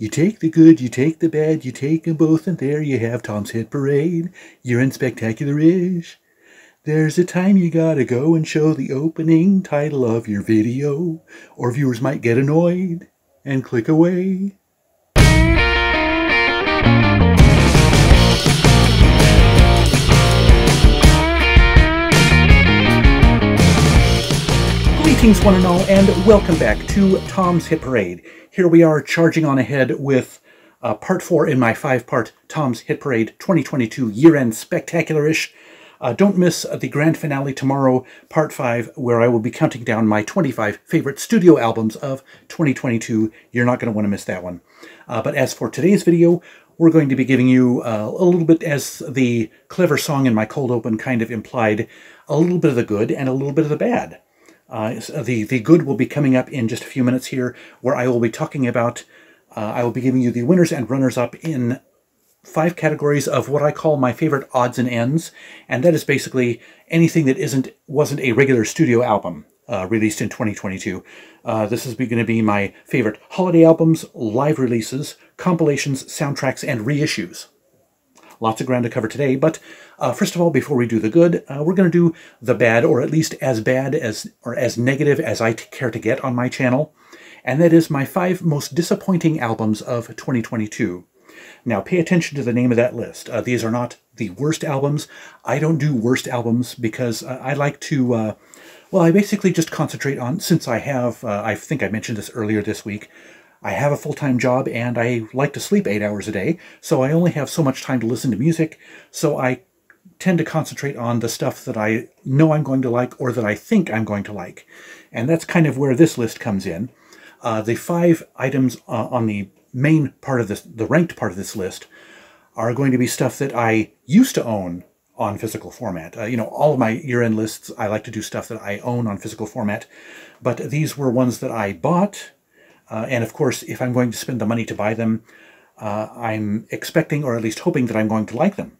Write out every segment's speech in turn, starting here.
You take the good, you take the bad, you take 'em both, and there you have Tom's Hit Parade. You're in Spectacular-ish. There's a time you gotta go and show the opening title of your video, or viewers might get annoyed and click away. Greetings, one and all, and welcome back to Tom's Hit Parade. Here we are charging on ahead with uh, part four in my five part Tom's Hit Parade 2022 year end spectacular-ish. Uh, don't miss the grand finale tomorrow, part five, where I will be counting down my 25 favorite studio albums of 2022. You're not going to want to miss that one. Uh, but as for today's video, we're going to be giving you uh, a little bit, as the clever song in my cold open kind of implied, a little bit of the good and a little bit of the bad. Uh, the, the good will be coming up in just a few minutes here, where I will be talking about, uh, I will be giving you the winners and runners-up in five categories of what I call my favorite odds and ends, and that is basically anything that isn't wasn't a regular studio album uh, released in 2022. Uh, this is going to be my favorite holiday albums, live releases, compilations, soundtracks, and reissues. Lots of ground to cover today, but uh, first of all, before we do the good, uh, we're going to do the bad, or at least as bad as or as negative as I care to get on my channel, and that is my five most disappointing albums of 2022. Now, pay attention to the name of that list. Uh, these are not the worst albums. I don't do worst albums because uh, I like to, uh, well, I basically just concentrate on, since I have, uh, I think I mentioned this earlier this week, I have a full-time job and I like to sleep eight hours a day, so I only have so much time to listen to music, so I tend to concentrate on the stuff that I know I'm going to like or that I think I'm going to like. And that's kind of where this list comes in. Uh, the five items uh, on the main part of this, the ranked part of this list, are going to be stuff that I used to own on physical format. Uh, you know, all of my year-end lists, I like to do stuff that I own on physical format, but these were ones that I bought, uh, and of course, if I'm going to spend the money to buy them, uh, I'm expecting, or at least hoping, that I'm going to like them.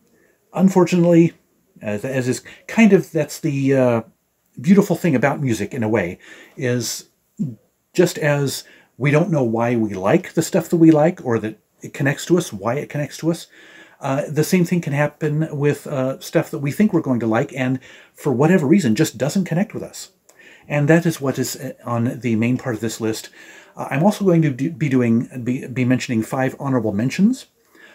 Unfortunately, as, as is kind of, that's the uh, beautiful thing about music in a way, is just as we don't know why we like the stuff that we like or that it connects to us, why it connects to us, uh, the same thing can happen with uh, stuff that we think we're going to like and for whatever reason just doesn't connect with us. And that is what is uh, on the main part of this list. Uh, I'm also going to be doing, be, be mentioning five honorable mentions.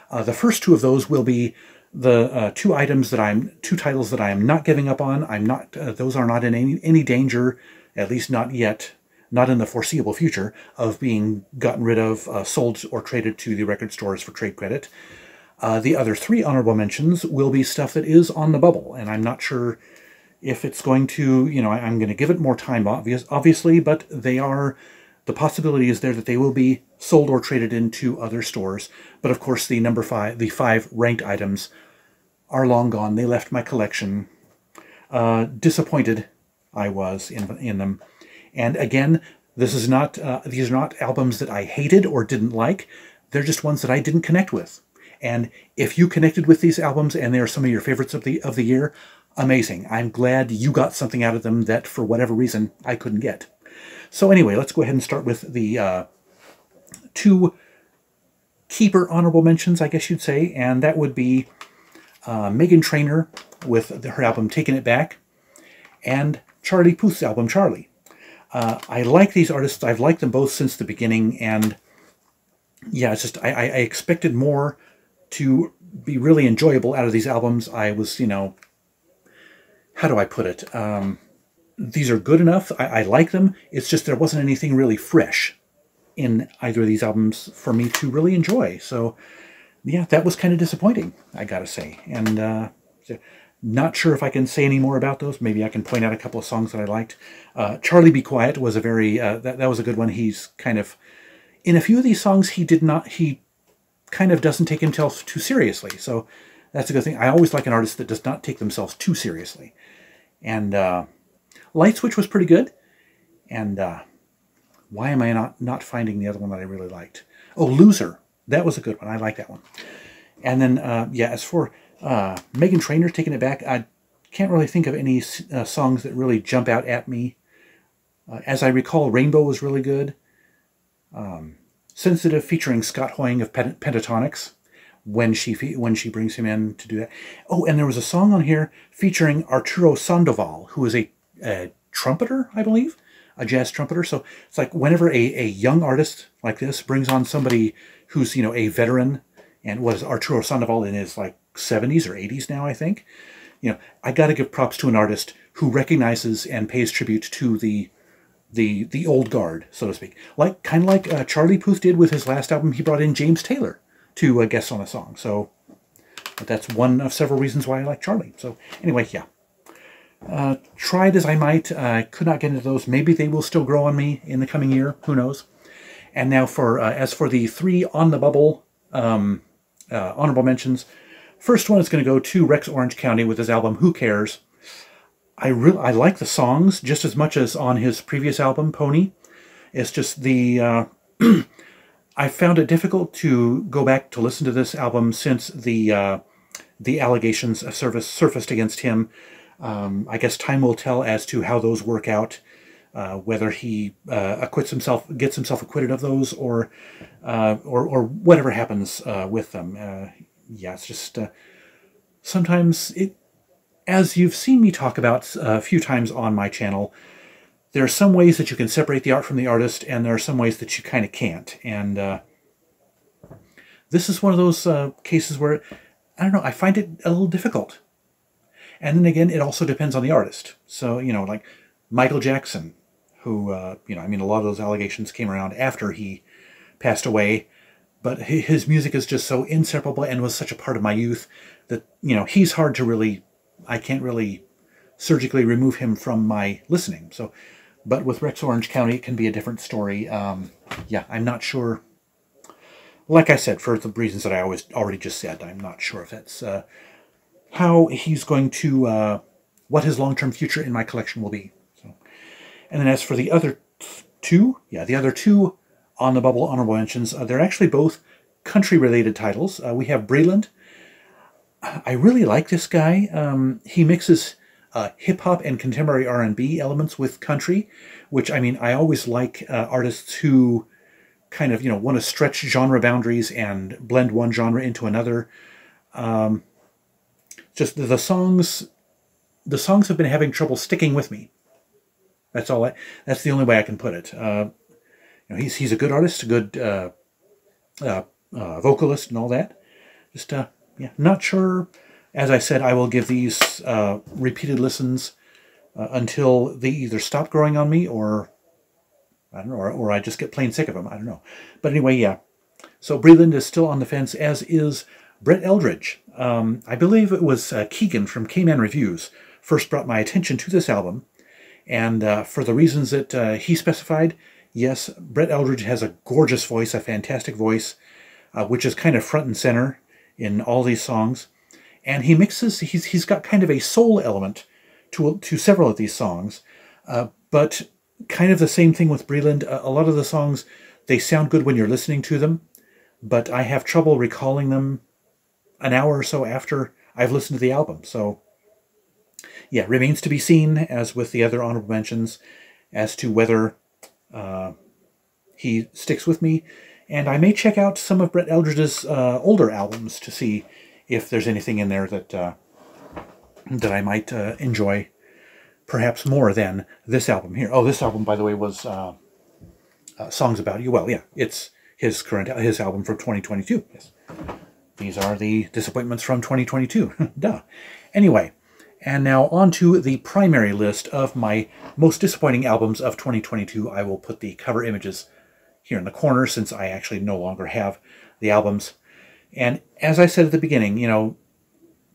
Uh, the first two of those will be the uh, two items that I'm, two titles that I am not giving up on. I'm not, uh, those are not in any, any danger, at least not yet, not in the foreseeable future, of being gotten rid of, uh, sold, or traded to the record stores for trade credit. Uh, the other three honorable mentions will be stuff that is on the bubble, and I'm not sure if it's going to, you know, I, am going to give it more time, obvious, obviously, but they are, the possibility is there that they will be sold or traded into other stores. But of course, the number five, the five ranked items are long gone. They left my collection. Uh, disappointed I was in, in them. And again, this is not, uh, these are not albums that I hated or didn't like. They're just ones that I didn't connect with. And if you connected with these albums and they are some of your favorites of the, of the year, amazing. I'm glad you got something out of them that for whatever reason I couldn't get. So anyway, let's go ahead and start with the uh, two keeper honorable mentions, I guess you'd say, and that would be uh, Meghan Trainor with her album Taking It Back, and Charlie Puth's album Charlie. Uh, I like these artists. I've liked them both since the beginning, and yeah, it's just I, I expected more to be really enjoyable out of these albums. I was, you know, how do I put it? Um, these are good enough. I, I like them. It's just there wasn't anything really fresh in either of these albums for me to really enjoy. So yeah, that was kind of disappointing, I gotta say. And uh, not sure if I can say any more about those. Maybe I can point out a couple of songs that I liked. Uh, Charlie Be Quiet was a very, uh, that, that was a good one. He's kind of, in a few of these songs, he did not, he kind of doesn't take himself too seriously. So that's a good thing. I always like an artist that does not take themselves too seriously. And uh, Light Switch was pretty good. And uh, why am I not, not finding the other one that I really liked? Oh, Loser that was a good one. I like that one. And then, uh, yeah, as for uh, Meghan Trainor taking it back, I can't really think of any uh, songs that really jump out at me. Uh, as I recall, Rainbow was really good. Um, Sensitive featuring Scott Hoying of Pentatonix when she when she brings him in to do that. Oh, and there was a song on here featuring Arturo Sandoval, who is a, a trumpeter, I believe, a jazz trumpeter. So it's like whenever a, a young artist like this brings on somebody who's, you know, a veteran and was Arturo Sandoval in his like 70s or 80s now, I think. You know, I got to give props to an artist who recognizes and pays tribute to the the the old guard, so to speak. Like kind of like uh, Charlie Puth did with his last album. He brought in James Taylor to uh, guest on a song. So that's one of several reasons why I like Charlie. So anyway, yeah. Uh, tried as I might, I could not get into those. Maybe they will still grow on me in the coming year. Who knows? And now for uh, as for the three on the bubble um, uh, honorable mentions, first one is going to go to Rex Orange County with his album Who Cares. I really I like the songs just as much as on his previous album Pony. It's just the uh, I found it difficult to go back to listen to this album since the uh, the allegations of service surfaced against him. Um, I guess time will tell as to how those work out, uh, whether he uh, acquits himself, gets himself acquitted of those, or uh, or, or whatever happens uh, with them. Uh, yeah, it's just sometimes it. As you've seen me talk about a few times on my channel, there are some ways that you can separate the art from the artist, and there are some ways that you kind of can't. And uh, this is one of those uh, cases where, I don't know, I find it a little difficult. And then again, it also depends on the artist. So, you know, like Michael Jackson, who, uh, you know, I mean, a lot of those allegations came around after he passed away, but his music is just so inseparable and was such a part of my youth that, you know, he's hard to really, I can't really surgically remove him from my listening. So but with Rex Orange County, it can be a different story. Um, yeah, I'm not sure. Like I said, for the reasons that I always already just said, I'm not sure if that's uh, how he's going to, uh, what his long-term future in my collection will be. So, and then as for the other two, yeah, the other two on the bubble honorable mentions, uh, they're actually both country-related titles. Uh, we have Breland. I really like this guy. Um, he mixes uh, hip hop and contemporary R&B elements with country, which I mean, I always like uh, artists who kind of, you know, want to stretch genre boundaries and blend one genre into another. Um, just the, songs, the songs have been having trouble sticking with me. That's all I, that's the only way I can put it. Uh, you know, he's, he's a good artist, a good uh, uh, uh, vocalist and all that. Just, yeah, not sure as I said, I will give these uh, repeated listens uh, until they either stop growing on me or I don't know, or, or, I just get plain sick of them. I don't know. But anyway, yeah. So Breland is still on the fence, as is Brett Eldredge. Um, I believe it was uh, Keegan from K-Man Reviews first brought my attention to this album. And uh, for the reasons that uh, he specified, yes, Brett Eldredge has a gorgeous voice, a fantastic voice, uh, which is kind of front and center in all these songs and he mixes. He's he's got kind of a soul element to to several of these songs, uh, but kind of the same thing with Breland. A, a lot of the songs they sound good when you're listening to them, but I have trouble recalling them an hour or so after I've listened to the album. So yeah, remains to be seen, as with the other honorable mentions, as to whether uh, he sticks with me. And I may check out some of Brett Eldredge's uh, older albums to see if there's anything in there that uh, that I might uh, enjoy perhaps more than this album here. Oh, this album, by the way, was uh, uh Songs About You. Well, yeah, it's his current his album from 2022. Yes, these are the disappointments from 2022. Duh. Anyway, and now on to the primary list of my most disappointing albums of 2022. I will put the cover images here in the corner since I actually no longer have the albums and as I said at the beginning, you know,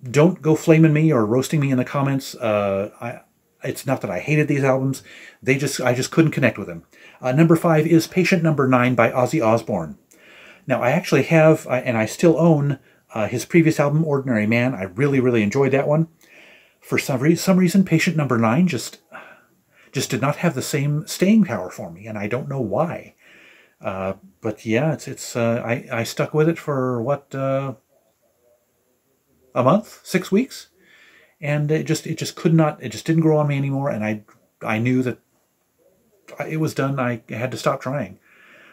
don't go flaming me or roasting me in the comments. Uh, I, it's not that I hated these albums; they just I just couldn't connect with them. Uh, number five is Patient Number Nine by Ozzy Osbourne. Now I actually have, uh, and I still own uh, his previous album, Ordinary Man. I really really enjoyed that one. For some, re some reason, Patient Number Nine just just did not have the same staying power for me, and I don't know why. Uh, but yeah, it's it's uh, I I stuck with it for what uh, a month, six weeks, and it just it just could not it just didn't grow on me anymore, and I I knew that it was done. I had to stop trying.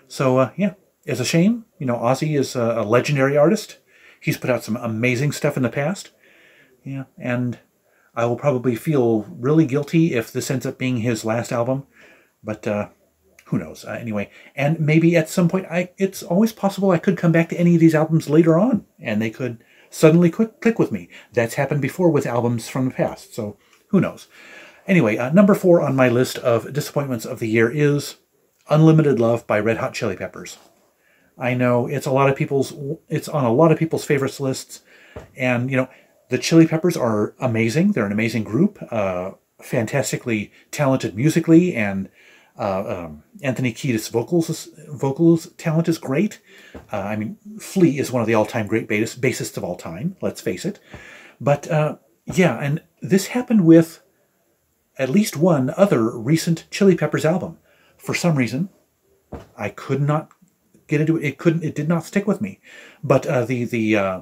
So uh, yeah. It's a shame. You know, Ozzy is a, a legendary artist. He's put out some amazing stuff in the past. Yeah, and I will probably feel really guilty if this ends up being his last album. But uh, who knows? Uh, anyway, and maybe at some point, I it's always possible I could come back to any of these albums later on, and they could suddenly click, click with me. That's happened before with albums from the past, so who knows? Anyway, uh, number four on my list of disappointments of the year is Unlimited Love by Red Hot Chili Peppers. I know it's a lot of people's it's on a lot of people's favorites lists, and you know the Chili Peppers are amazing. They're an amazing group, uh, fantastically talented musically, and uh, um, Anthony Kiedis' vocals vocals talent is great. Uh, I mean, Flea is one of the all-time great bass, bassists of all time. Let's face it. But uh, yeah, and this happened with at least one other recent Chili Peppers album. For some reason, I could not get into it. It couldn't. It did not stick with me. But uh, the the uh,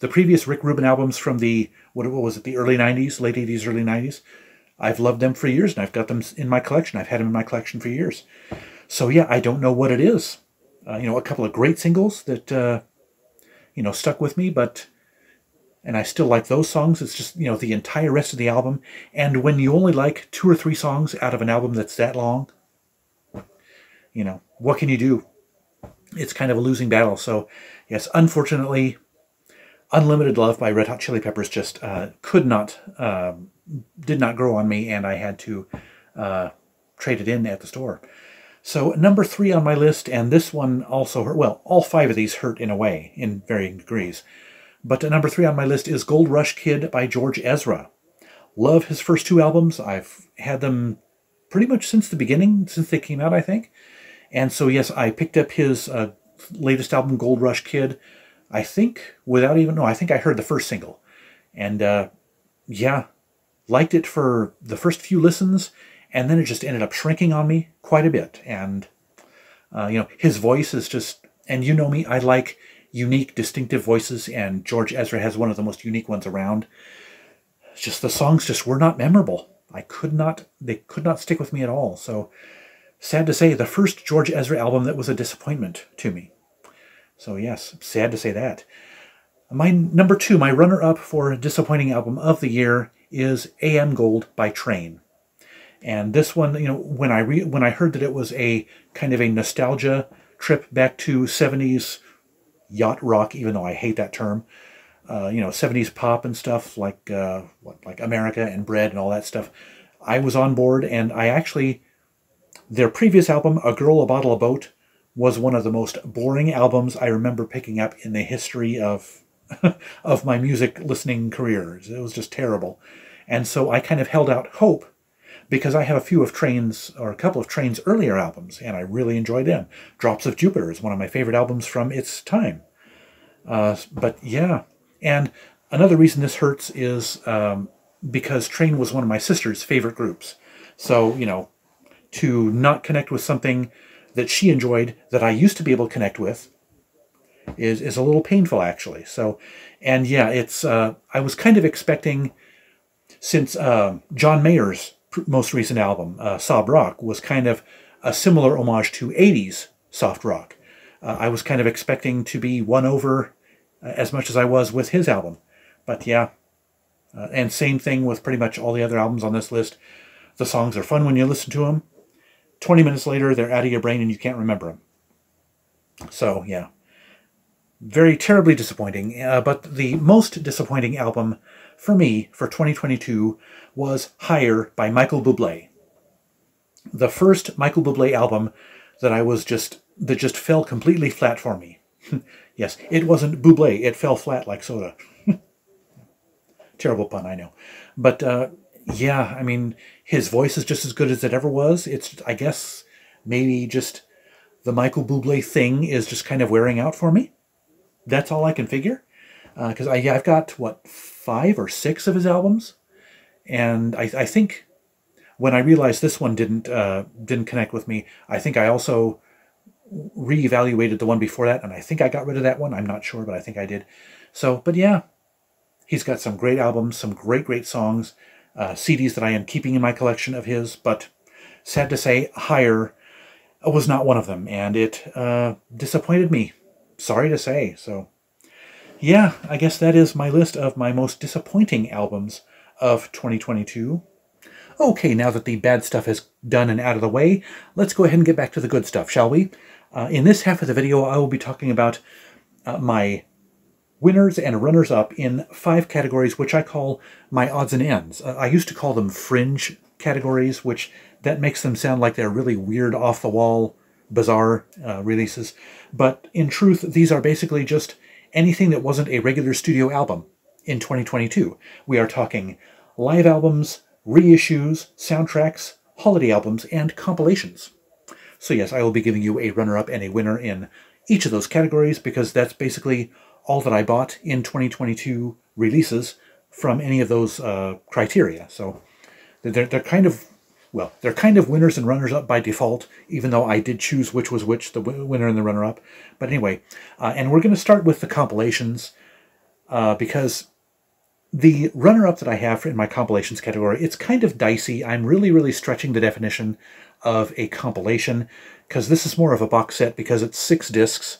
the previous Rick Rubin albums from the what, what was it? The early '90s, late '80s, early '90s. I've loved them for years and I've got them in my collection. I've had them in my collection for years. So yeah, I don't know what it is. Uh, you know, a couple of great singles that, uh, you know, stuck with me, but, and I still like those songs. It's just, you know, the entire rest of the album. And when you only like two or three songs out of an album that's that long, you know, what can you do? It's kind of a losing battle. So yes, unfortunately, Unlimited Love by Red Hot Chili Peppers just uh, could not, um, did not grow on me, and I had to uh, trade it in at the store. So number three on my list, and this one also hurt, well, all five of these hurt in a way, in varying degrees. But number three on my list is Gold Rush Kid by George Ezra. Love his first two albums. I've had them pretty much since the beginning, since they came out, I think. And so, yes, I picked up his uh, latest album, Gold Rush Kid, I think without even no, I think I heard the first single, and uh, yeah, liked it for the first few listens, and then it just ended up shrinking on me quite a bit. And uh, you know, his voice is just, and you know me, I like unique, distinctive voices, and George Ezra has one of the most unique ones around. It's just the songs just were not memorable. I could not, they could not stick with me at all. So sad to say, the first George Ezra album that was a disappointment to me. So yes, sad to say that. My number two, my runner-up for disappointing album of the year is AM Gold by Train. And this one, you know, when I re- when I heard that it was a kind of a nostalgia trip back to 70s yacht rock, even though I hate that term, uh, you know, 70s pop and stuff like uh, what, like America and Bread and all that stuff, I was on board. And I actually, their previous album, A Girl, a Bottle, a Boat, was one of the most boring albums I remember picking up in the history of of my music listening careers. It was just terrible. And so I kind of held out hope because I have a few of Train's or a couple of Train's earlier albums and I really enjoyed them. Drops of Jupiter is one of my favorite albums from its time. Uh, but yeah, and another reason this hurts is um, because Train was one of my sister's favorite groups. So, you know, to not connect with something that she enjoyed that I used to be able to connect with is is a little painful actually. So, and yeah, it's uh, I was kind of expecting since uh, John Mayer's most recent album, uh, Sob Rock, was kind of a similar homage to 80s soft rock. Uh, I was kind of expecting to be won over uh, as much as I was with his album. But yeah, uh, and same thing with pretty much all the other albums on this list. The songs are fun when you listen to them. 20 minutes later, they're out of your brain and you can't remember them. So, yeah. Very terribly disappointing. Uh, but the most disappointing album for me for 2022 was Higher by Michael Bublé. The first Michael Bublé album that I was just, that just fell completely flat for me. yes, it wasn't Bublé, it fell flat like soda. Terrible pun, I know. But uh, yeah, I mean, his voice is just as good as it ever was. It's, I guess, maybe just the Michael Bublé thing is just kind of wearing out for me. That's all I can figure. Because uh, I've got, what, five or six of his albums? And I, I think when I realized this one didn't uh, didn't connect with me, I think I also reevaluated the one before that, and I think I got rid of that one. I'm not sure, but I think I did. So, but yeah, he's got some great albums, some great, great songs uh, CDs that I am keeping in my collection of his, but sad to say, Higher was not one of them, and it uh, disappointed me. Sorry to say. So, yeah, I guess that is my list of my most disappointing albums of 2022. Okay, now that the bad stuff is done and out of the way, let's go ahead and get back to the good stuff, shall we? Uh, in this half of the video, I will be talking about uh, my winners and runners-up in five categories, which I call my odds and ends. Uh, I used to call them fringe categories, which that makes them sound like they're really weird, off-the-wall, bizarre uh, releases. But in truth, these are basically just anything that wasn't a regular studio album in 2022. We are talking live albums, reissues, soundtracks, holiday albums, and compilations. So yes, I will be giving you a runner-up and a winner in each of those categories because that's basically all that I bought in 2022 releases from any of those uh, criteria. So they're, they're kind of, well, they're kind of winners and runners-up by default, even though I did choose which was which, the winner and the runner-up. But anyway, uh, and we're going to start with the compilations uh, because the runner-up that I have in my compilations category, it's kind of dicey. I'm really, really stretching the definition of a compilation because this is more of a box set because it's six discs.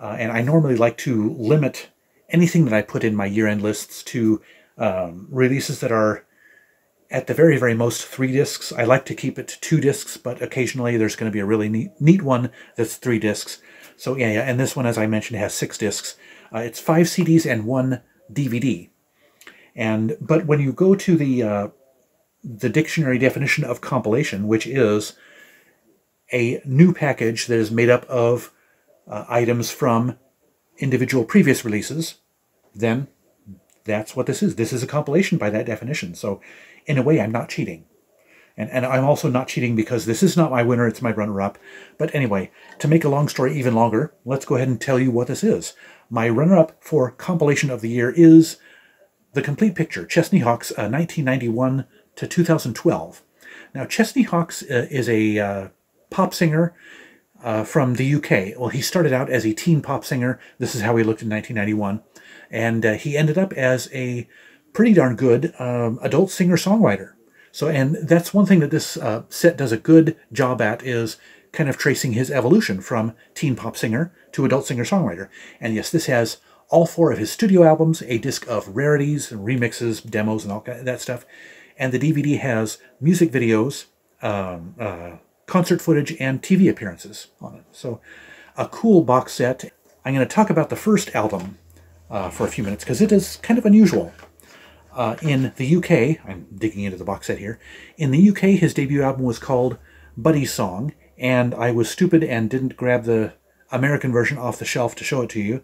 Uh, and I normally like to limit anything that I put in my year-end lists to um, releases that are at the very, very most three discs. I like to keep it to two discs, but occasionally there's going to be a really neat, neat one that's three discs. So yeah, yeah, and this one, as I mentioned, has six discs. Uh, it's five CDs and one DVD. And but when you go to the uh, the dictionary definition of compilation, which is a new package that is made up of uh, items from individual previous releases, then that's what this is. This is a compilation by that definition. So in a way, I'm not cheating. And, and I'm also not cheating because this is not my winner, it's my runner-up. But anyway, to make a long story even longer, let's go ahead and tell you what this is. My runner-up for compilation of the year is the Complete Picture, Chesney Hawkes, uh, 1991 to 2012. Now, Chesney Hawkes uh, is a uh, pop singer uh, from the UK. Well, he started out as a teen pop singer. This is how he looked in 1991. And uh, he ended up as a pretty darn good um, adult singer-songwriter. So, and that's one thing that this uh, set does a good job at is kind of tracing his evolution from teen pop singer to adult singer-songwriter. And yes, this has all four of his studio albums, a disc of rarities, and remixes, demos, and all that stuff. And the DVD has music videos, um, uh, concert footage, and TV appearances on it. So a cool box set. I'm going to talk about the first album uh, for a few minutes because it is kind of unusual. Uh, in the UK, I'm digging into the box set here, in the UK his debut album was called Buddy's Song, and I was stupid and didn't grab the American version off the shelf to show it to you.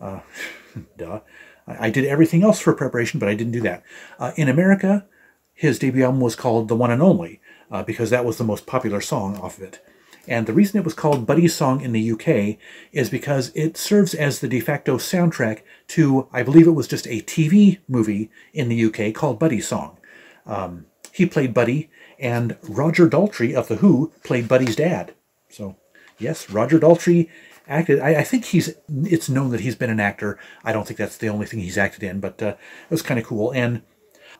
Uh, duh. I, I, did everything else for preparation, but I didn't do that. Uh, in America, his debut album was called The One and Only, uh, because that was the most popular song off of it. And the reason it was called Buddy's Song in the UK is because it serves as the de facto soundtrack to, I believe it was just a TV movie in the UK called Buddy's Song. Um, he played Buddy, and Roger Daltrey of The Who played Buddy's dad. So, yes, Roger Daltrey acted. I, I, think he's. It's known that he's been an actor. I don't think that's the only thing he's acted in, but uh, it was kind of cool. And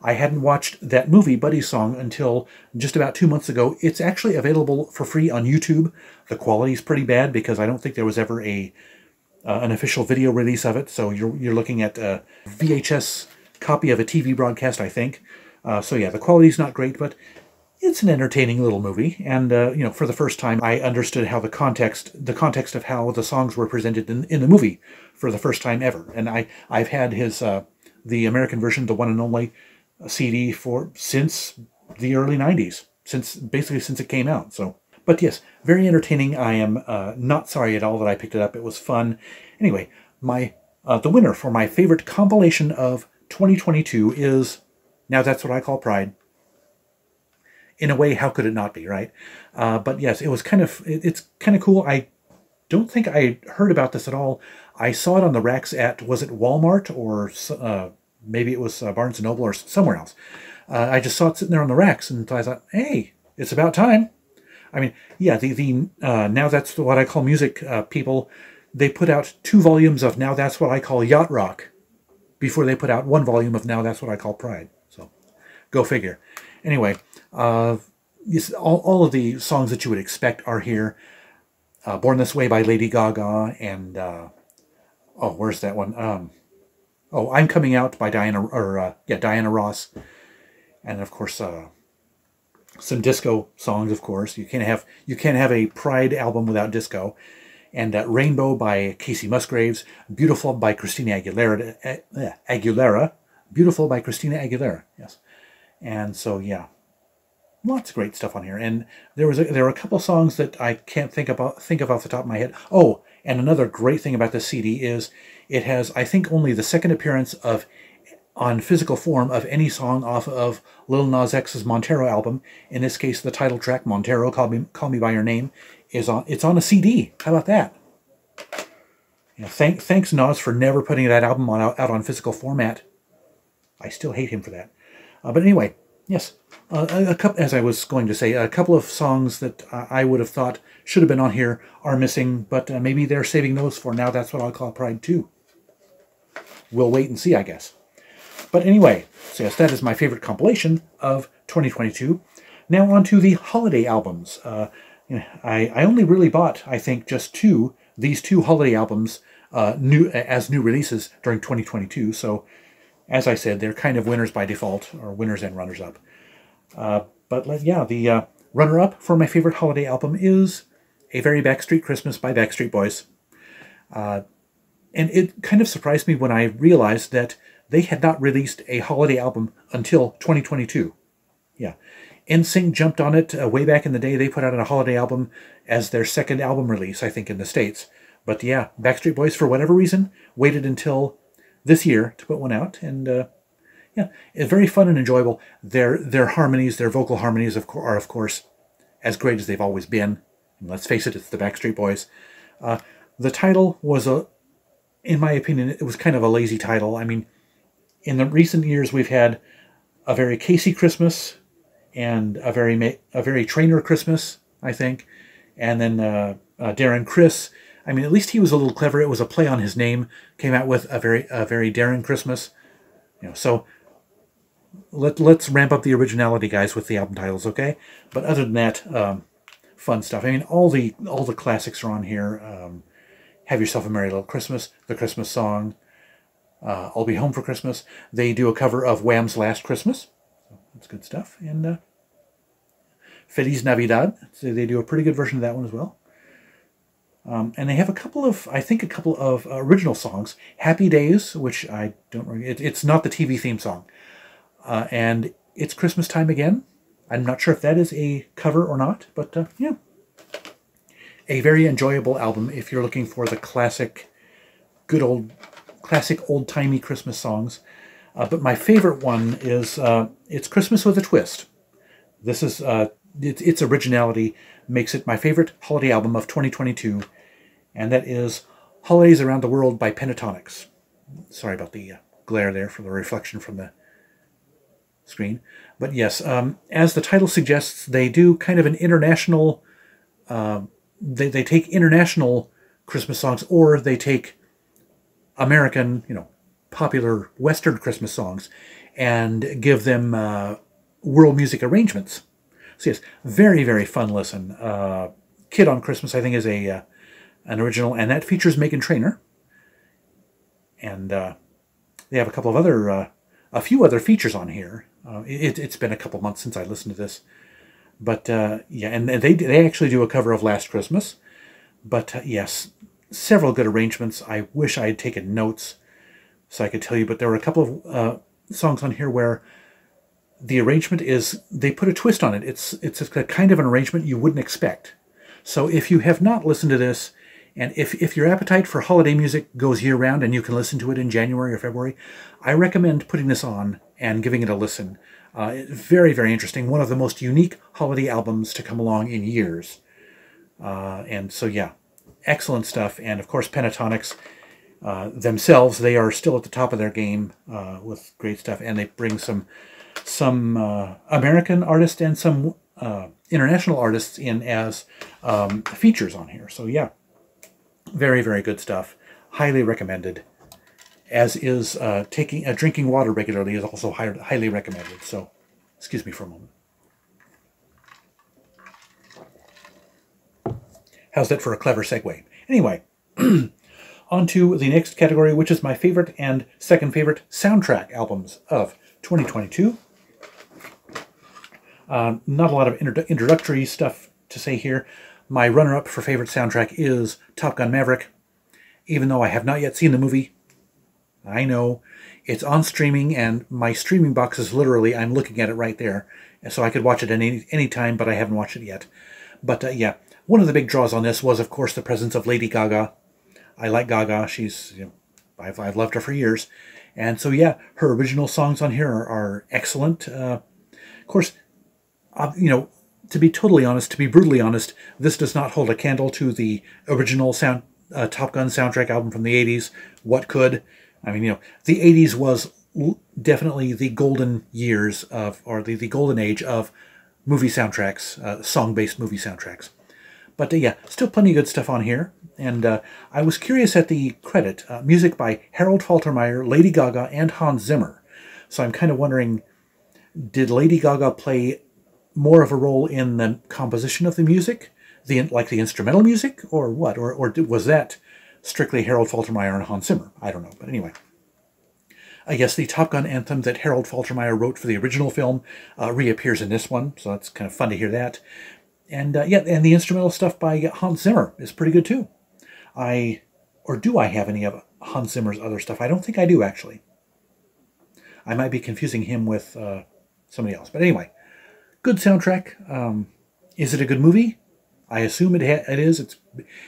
I hadn't watched that movie Buddy Song until just about two months ago. It's actually available for free on YouTube. The quality is pretty bad because I don't think there was ever a uh, an official video release of it. So you're you're looking at a VHS copy of a TV broadcast, I think. Uh, so yeah, the quality's not great, but it's an entertaining little movie, and uh, you know, for the first time, I understood how the context, the context of how the songs were presented in, in the movie, for the first time ever. And I, I've had his, uh, the American version, the one and only CD for since the early '90s, since basically since it came out. So, but yes, very entertaining. I am uh, not sorry at all that I picked it up. It was fun. Anyway, my uh, the winner for my favorite compilation of 2022 is now that's what I call Pride in a way, how could it not be, right? Uh, but yes, it was kind of, it, it's kind of cool. I don't think I heard about this at all. I saw it on the racks at, was it Walmart or uh, maybe it was uh, Barnes & Noble or somewhere else. Uh, I just saw it sitting there on the racks and I thought, hey, it's about time. I mean, yeah, the, the uh, now that's what I call music uh, people, they put out two volumes of Now That's What I Call Yacht Rock before they put out one volume of Now That's What I Call Pride. So go figure. Anyway, uh, all, all of the songs that you would expect are here. Uh, Born This Way by Lady Gaga and oh, where's that one? Um, oh, I'm Coming Out by Diana or uh, yeah Diana Ross, and of course uh, some disco songs. Of course, you can't have you can't have a Pride album without disco. And uh, Rainbow by Kacey Musgraves, Beautiful by Christina Aguilera, uh, Aguilera, Beautiful by Christina Aguilera, yes. And so, yeah, lots of great stuff on here. And there was a, there are a couple songs that I can't think about think of off the top of my head. Oh, and another great thing about this CD is it has I think only the second appearance of on physical form of any song off of Lil Nas X's Montero album. In this case, the title track Montero, "Call Me Call Me by Your Name," is on. It's on a CD. How about that? Yeah, thank, thanks Nas for never putting that album on out, out on physical format. I still hate him for that. Uh, but anyway, yes, uh, a, a couple, as I was going to say, a couple of songs that uh, I would have thought should have been on here are missing, but uh, maybe they're saving those for now. That's what I'll call Pride 2. We'll wait and see, I guess. But anyway, so yes, that is my favorite compilation of 2022. Now on to the holiday albums. Uh, I, I only really bought, I think, just two, these two holiday albums uh, new as new releases during 2022. So as I said, they're kind of winners by default, or winners and runners up. Uh, but yeah, the uh, runner up for my favorite holiday album is A Very Backstreet Christmas by Backstreet Boys. And it kind of surprised me when I realized that they had not released a holiday album until 2022. Yeah. NSYNC jumped on it uh, way back in the day. They put out a holiday album as their second album release, I think, in the States. But yeah, Backstreet Boys, for whatever reason, waited until this year to put one out, and uh, yeah, it's very fun and enjoyable. Their their harmonies, their vocal harmonies, of are of course as great as they've always been. And let's face it, it's the Backstreet Boys. Uh, the title was a, in my opinion, it was kind of a lazy title. I mean, in the recent years, we've had a very Kacey Christmas and a very a very Trainor Christmas, I think, and then uh, uh, Darren Criss. I mean, at least he was a little clever. It was a play on his name. Came out with a very a very Darren Crissmas. You know, so let let's ramp up the originality, guys, with the album titles, okay? But other than that, um, fun stuff. I mean, all the all the classics are on here. Um, Have yourself a merry little Christmas, the Christmas song. Uh, I'll be home for Christmas. They do a cover of Wham's Last Christmas. So that's good stuff. And uh, Feliz Navidad. So they do a pretty good version of that one as well. Um, and they have a couple of, I think, a couple of uh, original songs. Happy Days, which I don't, it, it's not the TV theme song. Uh, and It's Christmas Time Again. I'm not sure if that is a cover or not, but uh, yeah. A very enjoyable album if you're looking for the classic, good old, classic old-timey Christmas songs. Uh, but my favorite one is uh, It's Christmas with a Twist. This is, uh, it, its originality makes it my favorite holiday album of 2022 and that is Holidays Around the World by Pentatonix. Sorry about the uh, glare there for the reflection from the screen. But yes, um, as the title suggests, they do kind of an international, uh, they, they take international Christmas songs or they take American, you know, popular Western Christmas songs and give them uh, world music arrangements. So yes, very, very fun listen. Uh, Kid on Christmas, I think, is a uh, an original, and that features Meghan Trainor. And uh, they have a couple of other, uh, a few other features on here. Uh, it, has been a couple months since I listened to this, but uh, yeah, and they they actually do a cover of Last Christmas. But uh, yes, several good arrangements. I wish I had taken notes so I could tell you, but there were a couple of uh, songs on here where the arrangement is they put a twist on it. It's it's a kind of an arrangement you wouldn't expect. So if you have not listened to this and if, if your appetite for holiday music goes year round and you can listen to it in January or February, I recommend putting this on and giving it a listen. Uh, very, very interesting. One of the most unique holiday albums to come along in years. Uh, and so, yeah, excellent stuff. And of course, Pentatonix uh, themselves, they are still at the top of their game uh, with great stuff. And they bring some, some uh, American artists and some uh, international artists in as um, features on here. So, yeah. Very, very good stuff. Highly recommended. As is uh, taking uh, drinking water regularly is also high, highly recommended. So, excuse me for a moment. How's that for a clever segue? Anyway, on to the next category, which is my favorite and second favorite soundtrack albums of 2022. Uh, not a lot of introductory stuff to say here. My runner-up for favorite soundtrack is Top Gun Maverick, even though I have not yet seen the movie. I know it's on streaming, and my streaming box is literally I'm looking at it right there, so I could watch it any any time, but I haven't watched it yet. But uh, yeah, one of the big draws on this was, of course, the presence of Lady Gaga. I like Gaga; she's you know, I've I've loved her for years, and so yeah, her original songs on here are, are excellent. Uh, of course, uh, you know, to be totally honest, to be brutally honest, this does not hold a candle to the original sound uh, Top Gun soundtrack album from the 80s. What could? I mean, you know, the 80s was definitely the golden years of, or the, the golden age of movie soundtracks, uh, song-based movie soundtracks. But uh, yeah, still plenty of good stuff on here. And uh, I was curious at the credit, uh, music by Harold Faltermeyer, Lady Gaga, and Hans Zimmer. So I'm kind of wondering, did Lady Gaga play more of a role in the composition of the music, the like the instrumental music, or what? Or, or was that strictly Harold Faltermeyer and Hans Zimmer? I don't know. But anyway, I guess the Top Gun anthem that Harold Faltermeyer wrote for the original film uh, reappears in this one, so that's kind of fun to hear that. And uh, yeah, and the instrumental stuff by Hans Zimmer is pretty good too. I, or do I have any of Hans Zimmer's other stuff? I don't think I do actually. I might be confusing him with uh, somebody else. But anyway, good soundtrack. Um, is it a good movie? I assume it it is. It's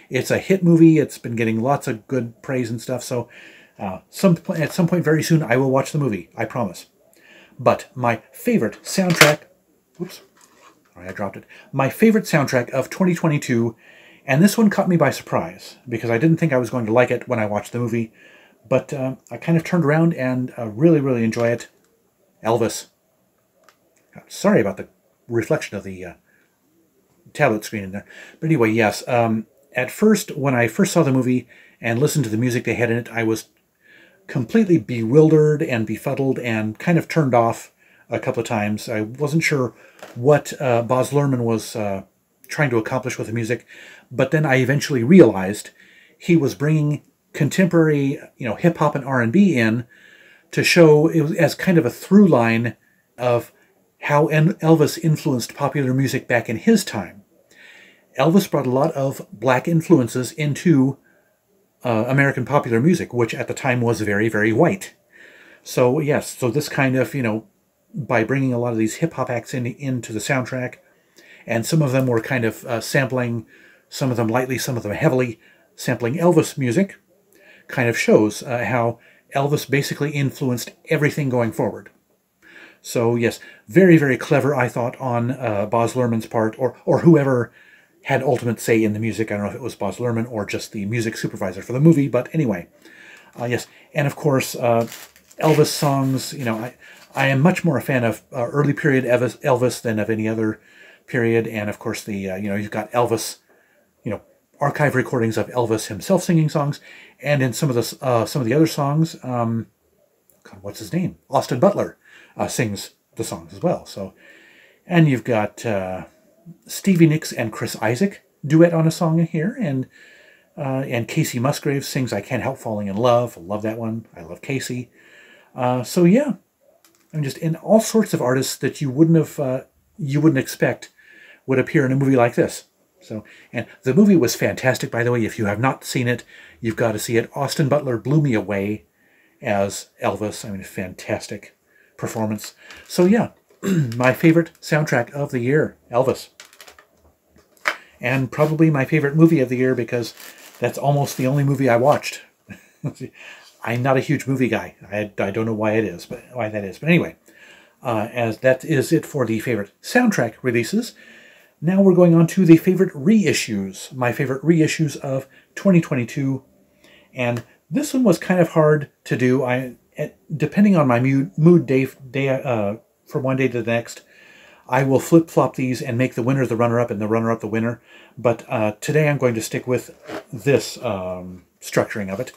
it's a hit movie. It's been getting lots of good praise and stuff. So, uh, some at some point very soon, I will watch the movie. I promise. But my favorite soundtrack. Oops, Sorry, I dropped it. My favorite soundtrack of 2022, and this one caught me by surprise because I didn't think I was going to like it when I watched the movie, but uh, I kind of turned around and uh, really, really enjoy it. Elvis. Sorry about the reflection of the uh, tablet screen in there. But anyway, yes. Um, at first, when I first saw the movie and listened to the music they had in it, I was completely bewildered and befuddled and kind of turned off a couple of times. I wasn't sure what uh, Baz Luhrmann was uh, trying to accomplish with the music, but then I eventually realized he was bringing contemporary, you know, hip hop and R and B in to show it as kind of a through line of how Elvis influenced popular music back in his time. Elvis brought a lot of black influences into uh, American popular music, which at the time was very, very white. So yes, so this kind of, you know, by bringing a lot of these hip hop acts in, into the soundtrack, and some of them were kind of uh, sampling, some of them lightly, some of them heavily, sampling Elvis music, kind of shows uh, how Elvis basically influenced everything going forward. So yes, very, very clever, I thought, on uh, Baz Luhrmann's part, or, or whoever had ultimate say in the music. I don't know if it was Baz Luhrmann or just the music supervisor for the movie, but anyway, uh, yes. And of course, uh, Elvis songs, you know, I, I am much more a fan of uh, early period Elvis, Elvis than of any other period. And of course, the, uh, you know, you've got Elvis, you know, archive recordings of Elvis himself singing songs. And in some of the, uh, some of the other songs, um, God, what's his name? Austin Butler uh, sings the songs as well. So, and you've got Stevie Nicks and Chris Isaak duet on a song here, and uh, and Kacey Musgraves sings "I Can't Help Falling in Love." love that one. I love Kacey. Uh, so yeah, I'm just in all sorts of artists that you wouldn't have uh, you wouldn't expect would appear in a movie like this. So, and the movie was fantastic, by the way. If you have not seen it, you've got to see it. Austin Butler blew me away as Elvis. I mean, fantastic performance. So yeah, my favorite soundtrack of the year, Elvis. And probably my favorite movie of the year because that's almost the only movie I watched. I'm not a huge movie guy. I, I don't know why it is, but why that is. But anyway, uh, as that is it for the favorite soundtrack releases. Now we're going on to the favorite reissues, my favorite reissues of 2022. And this one was kind of hard to do. I depending on my mood, mood day, day uh, from one day to the next, I will flip-flop these and make the winner the runner-up and the runner-up the winner. But uh, today I'm going to stick with this um, structuring of it.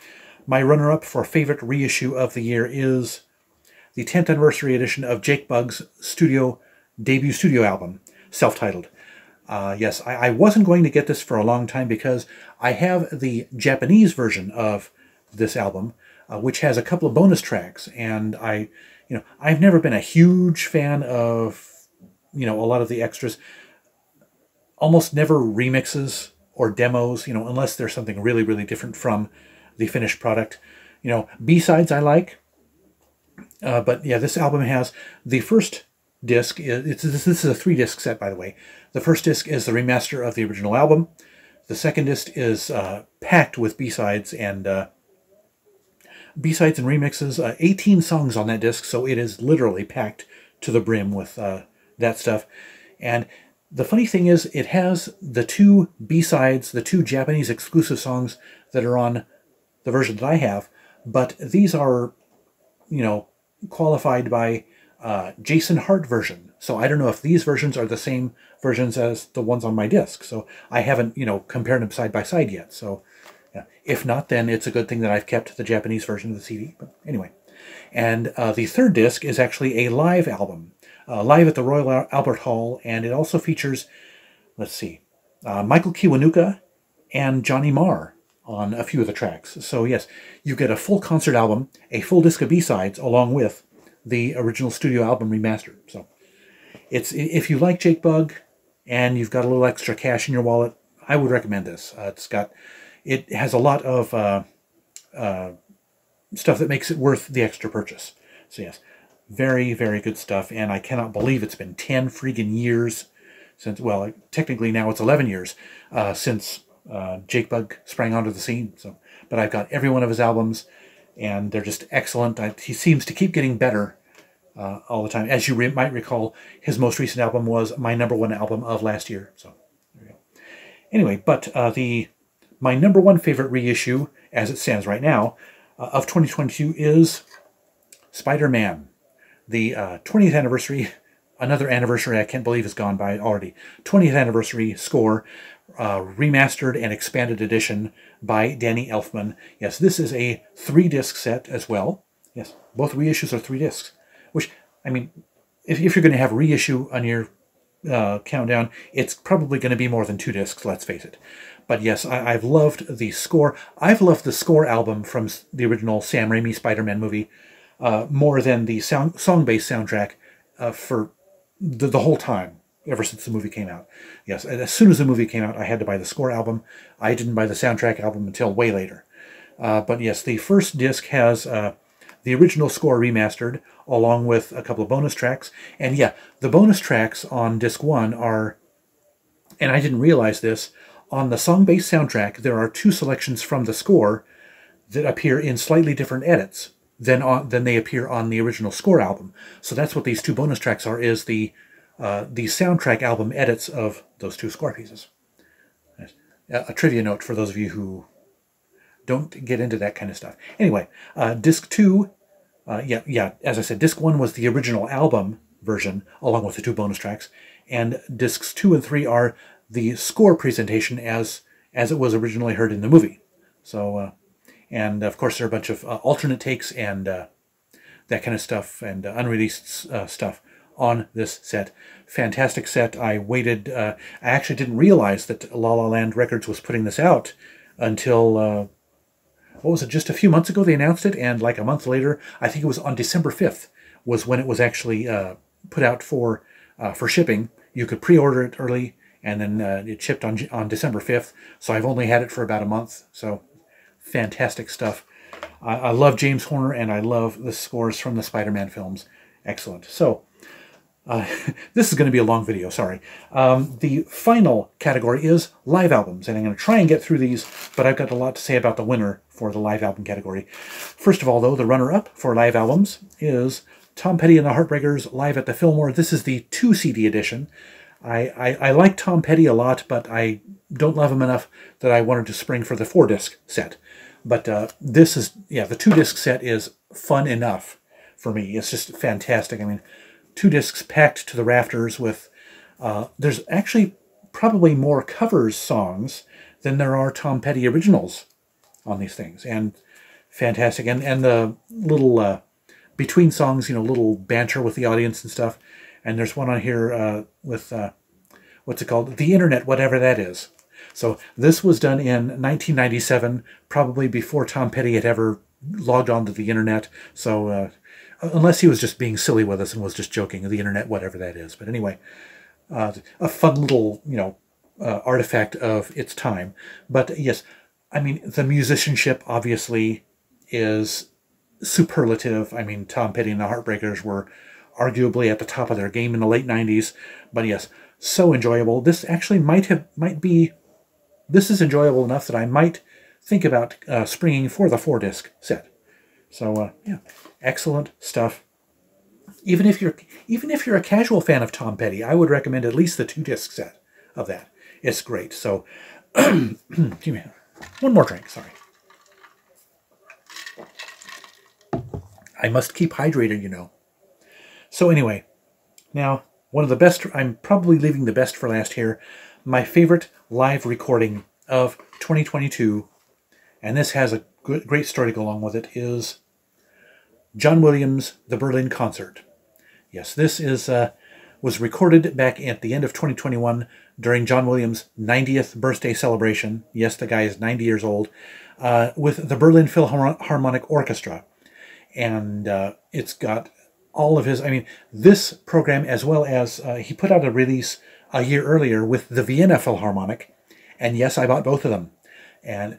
My runner-up for favorite reissue of the year is the 10th anniversary edition of Jake Bugg's studio debut studio album, self-titled. Uh, yes, I, I wasn't going to get this for a long time because I have the Japanese version of this album, uh, which has a couple of bonus tracks, and I, you know, I've never been a huge fan of, you know, a lot of the extras. Almost never remixes or demos, you know, unless there's something really, really different from the finished product. You know, B-sides I like, uh, but yeah, this album has the first disc. It's, this is a three disc set, by the way. The first disc is the remaster of the original album. The second disc is uh, packed with B-sides and uh, B-sides and remixes. Uh, 18 songs on that disc, so it is literally packed to the brim with uh, that stuff. And the funny thing is, it has the two B-sides, the two Japanese exclusive songs that are on the version that I have, but these are, you know, qualified by uh, Jason Hart version. So I don't know if these versions are the same versions as the ones on my disc. So I haven't, you know, compared them side by side yet. So yeah. if not, then it's a good thing that I've kept the Japanese version of the CD. But anyway. And uh, the third disc is actually a live album, uh, live at the Royal Albert Hall, and it also features, let's see, uh, Michael Kiwanuka and Johnny Marr on a few of the tracks. So yes, you get a full concert album, a full disc of B-sides, along with the original studio album remastered. So it's if you like Jake Bugg and you've got a little extra cash in your wallet, I would recommend this. Uh, it's got it has a lot of uh, uh, stuff that makes it worth the extra purchase. So yes, very very good stuff, and I cannot believe it's been ten freaking years since. Well, technically now it's eleven years uh, since uh, Jake Bugg sprang onto the scene. So, but I've got every one of his albums and they're just excellent. I, he seems to keep getting better uh, all the time. As you re might recall, his most recent album was my number one album of last year. So, Anyway, but uh, the my number one favorite reissue, as it stands right now, uh, of 2022 is Spider-Man, the 20th uh, anniversary. Another anniversary I can't believe has gone by already. 20th anniversary score uh, remastered and expanded edition by Danny Elfman. Yes, this is a three disc set as well. Yes, both reissues are three discs, which, I mean, if, if you're going to have reissue on your uh, countdown, it's probably going to be more than two discs, let's face it. But yes, I, have loved the score. I've loved the score album from the original Sam Raimi Spider-Man movie uh, more than the sound, song-based soundtrack uh, for the, the whole time ever since the movie came out. Yes, as soon as the movie came out, I had to buy the score album. I didn't buy the soundtrack album until way later. Uh, but yes, the first disc has uh, the original score remastered, along with a couple of bonus tracks. And yeah, the bonus tracks on disc one are, and I didn't realize this, on the song-based soundtrack, there are two selections from the score that appear in slightly different edits than on, than they appear on the original score album. So that's what these two bonus tracks are, is the uh, the soundtrack album edits of those two score pieces. A trivia note for those of you who don't get into that kind of stuff. Anyway, uh, disc two, uh, yeah, yeah, as I said, disc one was the original album version along with the two bonus tracks, and discs two and three are the score presentation as as it was originally heard in the movie. So, uh, and of course, there are a bunch of uh, alternate takes and uh, that kind of stuff and uh, unreleased uh, stuff on this set. Fantastic set. I waited, uh, I actually didn't realize that La La Land Records was putting this out until, what was it, just a few months ago they announced it, and like a month later, I think it was on December 5th, was when it was actually uh, put out for, uh, for shipping. You could pre-order it early, and then uh, it shipped on, on December 5th, so I've only had it for about a month, so fantastic stuff. I, I love James Horner, and I love the scores from the Spider-Man films. Excellent. So, uh, this is going to be a long video, sorry. Um, the final category is live albums, and I'm going to try and get through these, but I've got a lot to say about the winner for the live album category. First of all, though, the runner-up for live albums is Tom Petty and the Heartbreakers live at the Fillmore. This is the 2 CD edition. I, I, I like Tom Petty a lot, but I don't love him enough that I wanted to spring for the 4-disc set. But uh, this is, yeah, the 2-disc set is fun enough for me. It's just fantastic. I mean, two discs packed to the rafters with, uh, there's actually probably more covers songs than there are Tom Petty originals on these things. And fantastic. And, and the little, uh, between songs, you know, little banter with the audience and stuff. And there's one on here uh, with, uh, what's it called? The internet, whatever that is. So this was done in 1997, probably before Tom Petty had ever logged onto the internet. So uh, unless he was just being silly with us and was just joking, the internet, whatever that is. But anyway, uh, a fun little, you know, uh, artifact of its time. But yes, I mean, the musicianship obviously is superlative. I mean, Tom Petty and the Heartbreakers were arguably at the top of their game in the late 90s. But yes, so enjoyable. This actually might have might be this is enjoyable enough that I might think about uh, springing for the four disc set. So uh, yeah, excellent stuff. Even if you're even if you're a casual fan of Tom Petty, I would recommend at least the two disc set of that. It's great. So, one more drink. Sorry. I must keep hydrated, you know. So anyway, now one of the best. I'm probably leaving the best for last here. My favorite live recording of 2022, and this has a good, great story to go along with it. Is John Williams' The Berlin Concert. Yes, this is uh, was recorded back at the end of 2021 during John Williams' 90th birthday celebration. Yes, the guy is 90 years old, uh, with the Berlin Philharmonic Orchestra. And uh, it's got all of his, I mean, this program, as well as uh, he put out a release a year earlier with the Vienna Philharmonic. And yes, I bought both of them. And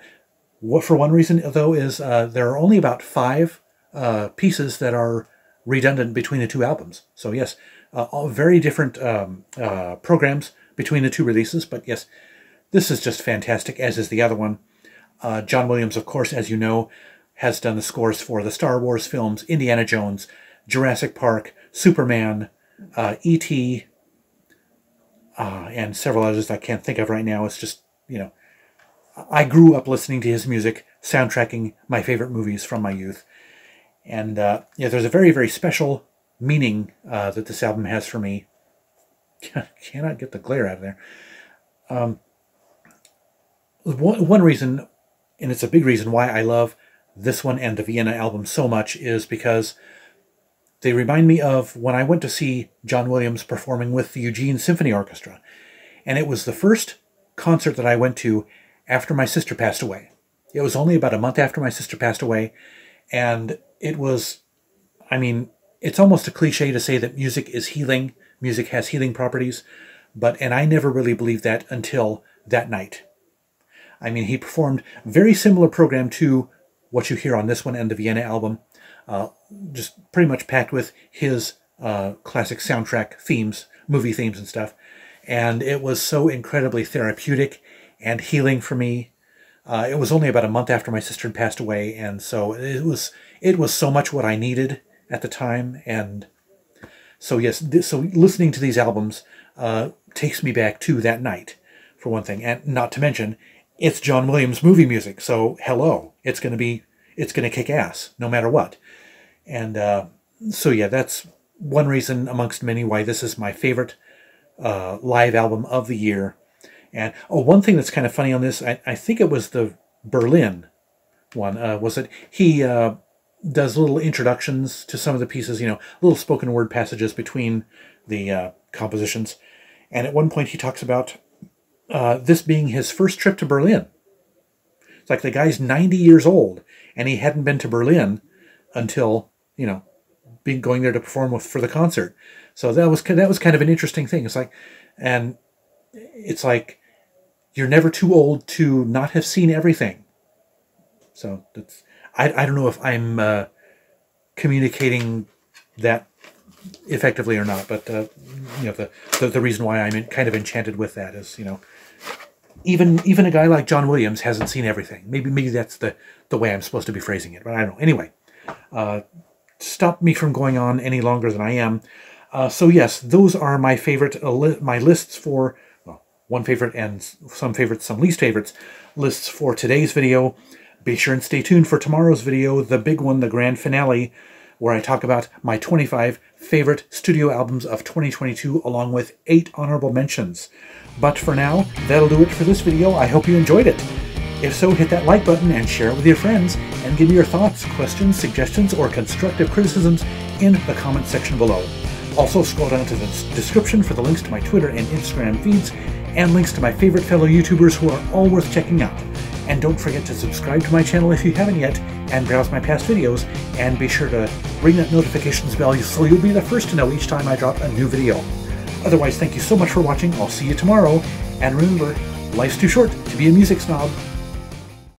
what, for one reason, though, is uh, there are only about five uh, pieces that are redundant between the two albums. So, yes, uh, all very different um, uh, programs between the two releases. But yes, this is just fantastic, as is the other one. Uh, John Williams, of course, as you know, has done the scores for the Star Wars films, Indiana Jones, Jurassic Park, Superman, uh, E.T., uh, and several others I can't think of right now. It's just, you know, I grew up listening to his music, soundtracking my favorite movies from my youth. And uh, yeah, there's a very, very special meaning uh, that this album has for me. Cannot get the glare out of there. Um, one, one reason, and it's a big reason why I love this one and the Vienna album so much, is because they remind me of when I went to see John Williams performing with the Eugene Symphony Orchestra. And it was the first concert that I went to after my sister passed away. It was only about a month after my sister passed away. And it was, I mean, it's almost a cliche to say that music is healing, music has healing properties, but, and I never really believed that until that night. I mean, he performed very similar program to what you hear on this one and the Vienna album, uh, just pretty much packed with his uh, classic soundtrack themes, movie themes and stuff. And it was so incredibly therapeutic and healing for me. Uh, it was only about a month after my sister had passed away, and so it was it was so much what I needed at the time. And so, yes, this, so listening to these albums uh, takes me back to that night, for one thing. And not to mention, it's John Williams movie music. So, hello, it's to be, it's going to kick ass no matter what. And uh, so, yeah, that's one reason amongst many why this is my favorite uh, live album of the year. And oh, one thing that's kind of funny on this, I, I think it was the Berlin one, uh, was that he uh, does little introductions to some of the pieces, you know, little spoken word passages between the uh, compositions. And at one point, he talks about uh, this being his first trip to Berlin. It's like the guy's 90 years old, and he hadn't been to Berlin until, you know, being going there to perform with, for the concert. So that was that was kind of an interesting thing. It's like, and it's like you're never too old to not have seen everything. So that's I, I don't know if I'm uh, communicating that effectively or not, but uh, you know the, the, the reason why I'm in, kind of enchanted with that is you know even even a guy like John Williams hasn't seen everything. Maybe maybe that's the the way I'm supposed to be phrasing it, but I don't know. Anyway, uh, stop me from going on any longer than I am. Uh, so yes, those are my favorite uh, li my lists for well, one favorite and some favorites, some least favorites lists for today's video. Be sure and stay tuned for tomorrow's video, the big one, the grand finale, where I talk about my 25 favorite studio albums of 2022 along with 8 honorable mentions. But for now, that'll do it for this video. I hope you enjoyed it. If so, hit that like button and share it with your friends, and give me your thoughts, questions, suggestions, or constructive criticisms in the comment section below. Also, scroll down to the description for the links to my Twitter and Instagram feeds, and links to my favorite fellow YouTubers who are all worth checking out. And don't forget to subscribe to my channel if you haven't yet, and browse my past videos, and be sure to ring that notifications bell so you'll be the first to know each time I drop a new video. Otherwise, thank you so much for watching, I'll see you tomorrow, and remember, life's too short to be a music snob.